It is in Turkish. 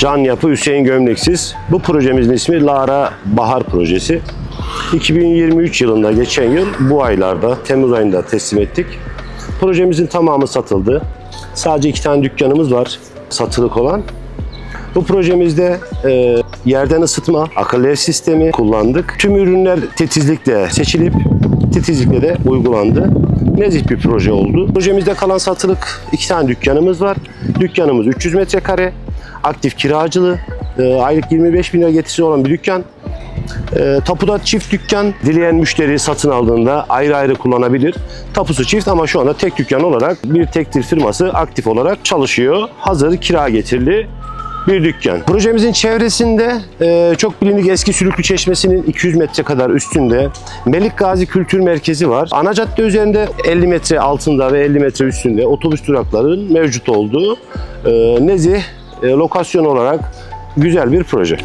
Can Yapı Hüseyin Gömleksiz. Bu projemizin ismi Lara Bahar Projesi. 2023 yılında geçen yıl bu aylarda Temmuz ayında teslim ettik. Projemizin tamamı satıldı. Sadece iki tane dükkanımız var satılık olan. Bu projemizde e, yerden ısıtma, akıllı ev sistemi kullandık. Tüm ürünler titizlikle seçilip titizlikle de uygulandı. Nezih bir proje oldu. Projemizde kalan satılık iki tane dükkanımız var. Dükkanımız 300 metrekare, aktif kiracılı, e, aylık 25 bin lira getirisi olan bir dükkan. E, tapuda çift dükkan dileyen müşteri satın aldığında ayrı ayrı kullanabilir. Tapusu çift ama şu anda tek dükkan olarak bir tektir firması aktif olarak çalışıyor. Hazır kira getirili bir dükkan. Projemizin çevresinde e, çok bilindik eski Sülüklü Çeşmesi'nin 200 metre kadar üstünde Melik Gazi Kültür Merkezi var. Ana cadde üzerinde 50 metre altında ve 50 metre üstünde otobüs duraklarının mevcut olduğu e, nezih e, lokasyon olarak güzel bir proje.